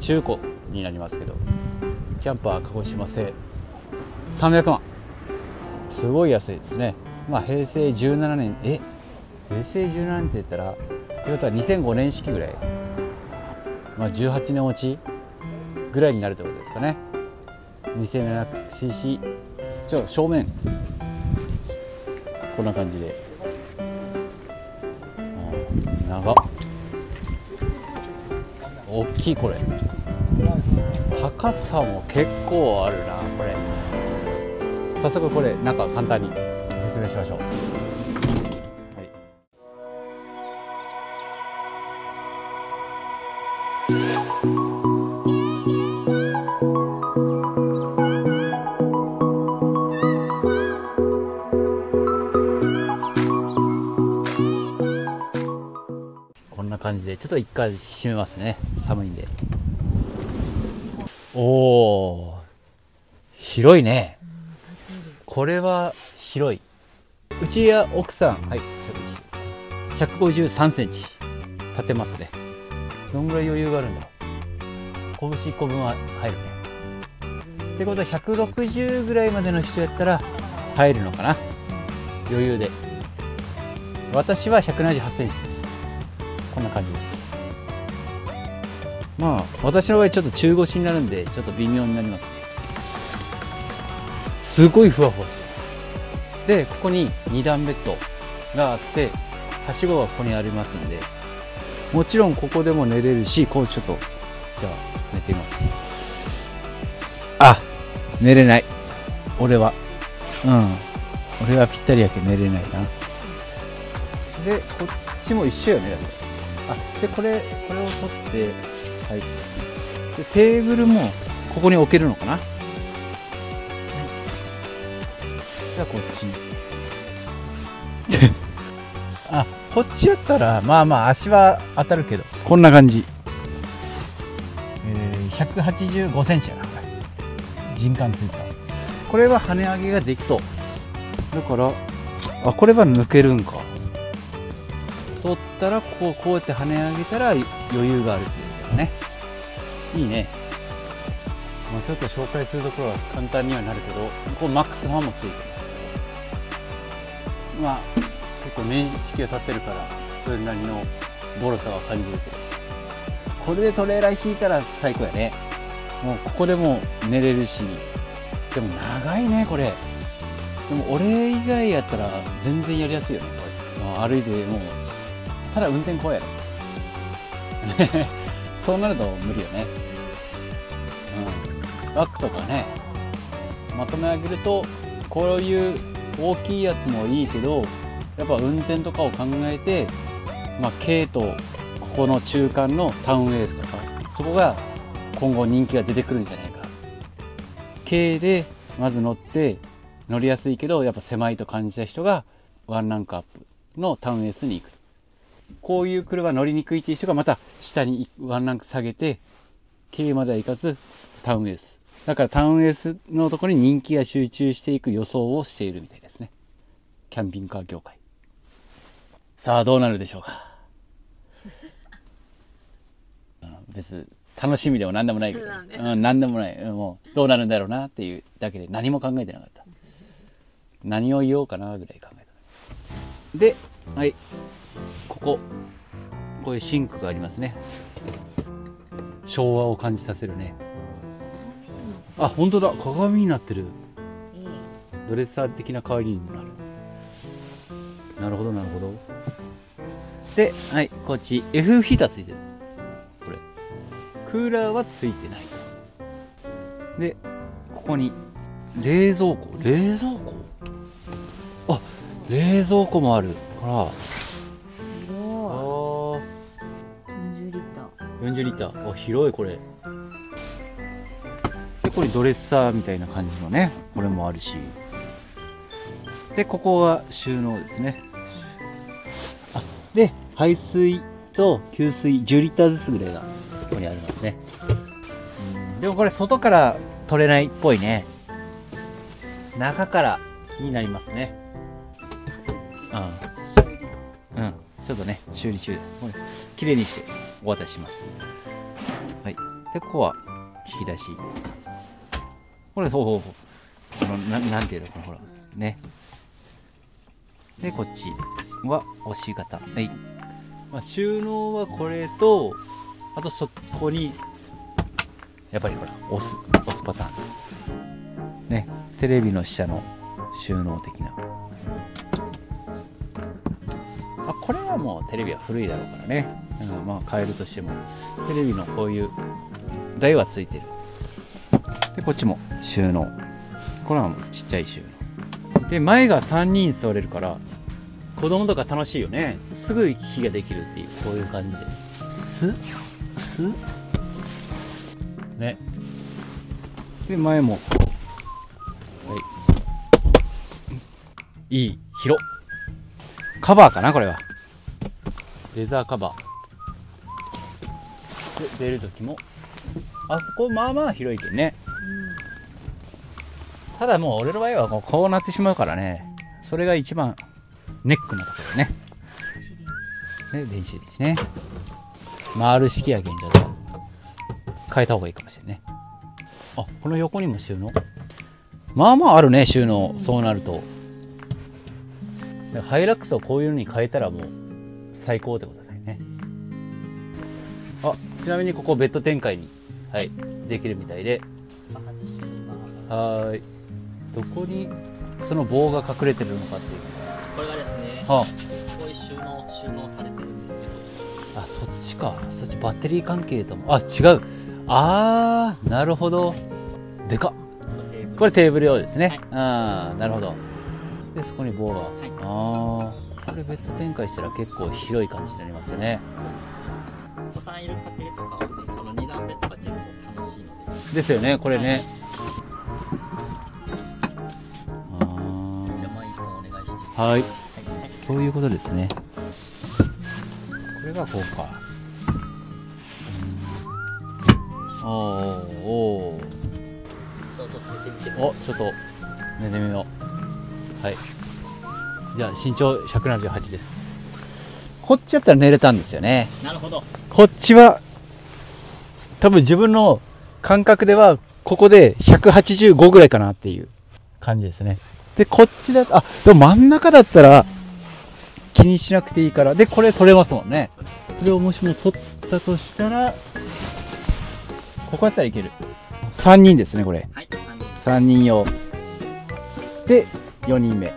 中古になりますけどキャンパー鹿児島製300万。すごい安いですね。まあ平成17年え？平成17年って言ったらってことは2005年式ぐらい。まあ18年落ちぐらいになるってことですかね。2700cc ちょ正面。こんな感じで。長っ。大きいこれ。高さも結構あるなこれ。早速これ中簡単に説明しましょう、感じでちょっと一回閉めますね。寒いんで。おお広いね。これは広い。うちや奥さん。はい。153センチ。立てますね。どんぐらい余裕があるんだろう。拳1個分は入るね。ってことは160ぐらいまでの人やったら入るのかな。余裕で。私は178センチ。こんな感じです。まあ私の場合ちょっと中腰になるんでちょっと微妙になりますね。すごいふわふわしてる。でここに2段ベッドがあってはしごがここにありますんでもちろんここでも寝れるしこうちょっとじゃあ寝てみます。あ寝れない。俺は。うん。俺はぴったりやけど寝れないな。でこっちも一緒よねでこれこれを取ってはい。でテーブルもここに置けるのかな、はい、じゃあこっち。に あこっちやったらまあまあ足は当たるけど。こんな感じ。えー、185センチやな。これ人感センサー。これは跳ね上げができそう。だからあこれは抜けるんか。取ったらこここうやって跳ね上げたら余裕があるっていうことね。いいね。まあ、ちょっと紹介するところは簡単にはなるけどここマックスファンもついてますまあ結構年式が経ってるからそれなりのボロさは感じるけど。これでトレーラー引いたら最高やね。もうここでも寝れるし。でも長いねこれ。でも俺以外やったら全然やりやすいよねこれ、歩いてもうただ運転怖いやろ。そうなると無理よね。うん。バックとかねまとめ上げるとこういう大きいやつもいいけどやっぱ運転とかを考えて、まあ、軽とここの中間のタウンエースとかそこが今後人気が出てくるんじゃないか。軽でまず乗って乗りやすいけどやっぱ狭いと感じた人がワンランクアップのタウンエースに行くこういう車乗りにくいっていう人がまた下にワンランク下げて軽までは行かずタウンエース。だからタウンエースのところに人気が集中していく予想をしているみたいですね。キャンピングカー業界。さあどうなるでしょうか。別に楽しみでも何でもないけど、ね。うん、何でもない。うんもうどうなるんだろうなっていうだけで何も考えてなかった。何を言おうかなぐらい考えた。ではいこここういうシンクがありますね。昭和を感じさせるね。あ本当だ。鏡になってる。ドレッサー的な代わりにもなる。なるほどなるほど。ではいこっち。F ヒーターついてる。これ。クーラーはついてない。でここに冷蔵庫。冷蔵庫？あ冷蔵庫もある。ほら40リッタ。ーあ広いこれ。でこれドレッサーみたいな感じのねこれもあるし。でここは収納ですね。あで排水と給水10リッターずつぐらいがここにありますね。うんでもこれ外から取れないっぽいね。中からになりますね。うんうん。ちょっとね修理中。これ綺麗にして。お渡しします。はい。でここは引き出し。これそうそうそう。このななんていうのこのほらね。でこっちは押し型。はい、まあ、収納はこれとあとそこにやっぱりほら押す押すパターン。ね。テレビの下の収納的な。はもうテレビは古いだろうからね、うん、まあ変えるとしてもテレビのこういう台はついてる。でこっちも収納。これはもうちっちゃい収納。で前が3人座れるから子供とか楽しいよね。すぐ行き来ができるっていうこういう感じで。すす？ね。で前もはい。いい広カバーかなこれはレザーカバー。で出る時も。あここまあまあ広いけどね、ただもう俺の場合はこうこうなってしまうからね。それが一番ネックのところね。ね電子レンジね。回る式やけんちょっと。変えた方がいいかもしれないね。あこの横にも収納？まあまああるね収納。そうなると。ハイラックスをこういうのに変えたらもう最高ってことだよね。あちなみにここベッド展開にはいできるみたいで。はい。どこにその棒が隠れてるのかっていうこれがですね、はここに収納収納されてるんですけど。あそっちか。そっちバッテリー関係とも。あ違う。あーなるほど。でかっ。これテーブル。用ですね、はい。ああなるほど。でそこに棒が、い。ああこれベッド展開したら結構広い感じになりますよね。お子さんいる家庭とかはねこの二段ベッドが結構楽しいので。ですよねこれね、あじゃあ毎日お願いして。はい。はい。そういうことですね。これがこうか。うん。おーおー。どうぞ触れてみてください。おちょっと寝てみよう。はいじゃあ身長178です。こっちやったら寝れたんですよね。なるほど。こっちは多分自分の感覚ではここで185ぐらいかなっていう感じですね。でこっちだとあでも真ん中だったら気にしなくていいからでこれ取れますもんね。これをもしも取ったとしたらここやったらいける。3人ですねこれ。はい三人。です3人用。で4人目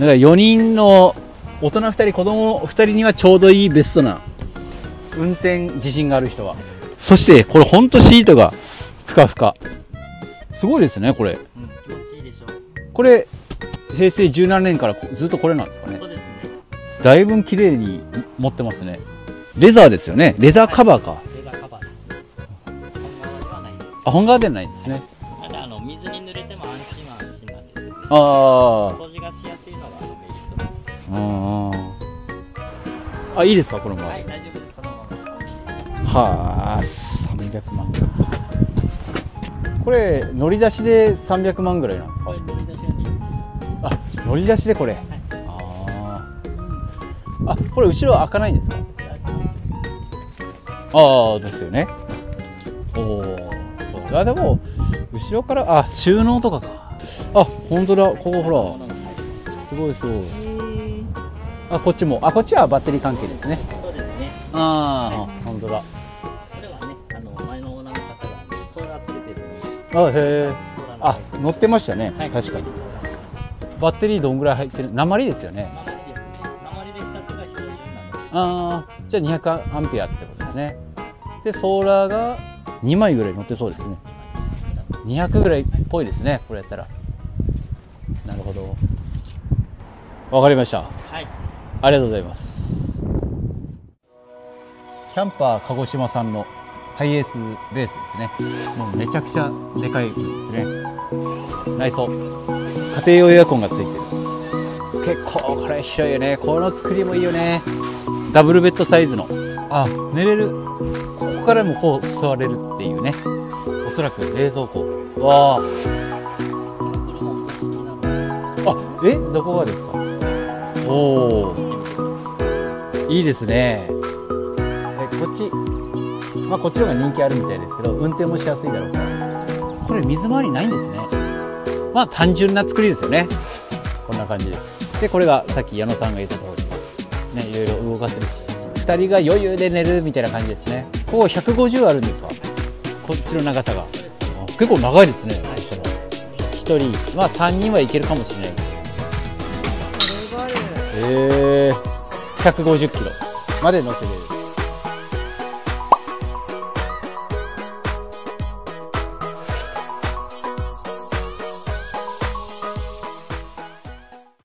だかはいら4人の大人2人子供2人にはちょうどいいベストな運転自信がある人は。そしてこれほんとシートがふかふか。すごいですねこれ。うん気持ちいいでしょ。うこれ平成17年からこずっとこれなんですかね。そうですね。だいぶ綺麗に持ってますね。レザーですよね。レザーカバーか、レザーカバーですね。本革ではないですあ本革ではないんですね。ただあの水に濡れても安心は安心なんですよね。ああ掃除がしやあーあいいですかこのまま。はい大丈夫です。このままはあ300万。ぐらいこれ乗り出しで300万ぐらいなんですか？これ取り出しは20あ乗り出しでこれ、あー。あこれ後ろ開かないんですか？ああですよね。おおそう。あでも後ろからあ収納とかか。あ本当だ。ここほら。すごいす。ごいあこっちも。あこっちはバッテリー関係ですね。そうですね。ああ本当だ。これはねあの前のオーナーの方がソーラーつけてるので。あへえあ乗ってましたね、はい確かに。バッテリーどんぐらい入ってる？鉛ですよね。鉛ですね。鉛で2つが標準なので。ああじゃあ200アンペアってことですね。でソーラーが2枚ぐらい乗ってそうですね。200ぐらいっぽいですねこれやったら。なるほど。わかりました。はいありがとうございます。キャンパー鹿児島産のハイエースベースですね。もうめちゃくちゃでかいですね。内装。家庭用エアコンがついてる。結構これ広いよね。この作りもいいよね。ダブルベッドサイズの。あ寝れる。ここからもこう座れるっていうね。おそらく冷蔵庫。わあ。あえ？どこがですか？おおいいですね。えこっちまあ、こっちの方が人気あるみたいですけど運転もしやすいだろうから。これ水回りないんですね。まあ単純な作りですよね。こんな感じです。でこれがさっき矢野さんが言った通り。ねいろいろ動かせるし。2人が余裕で寝るみたいな感じですね。ここ150あるんですか。こっちの長さが。結構長いですね。そしたら1人まあ3人はいけるかもしれないです。へえー、150キロまで乗せれる。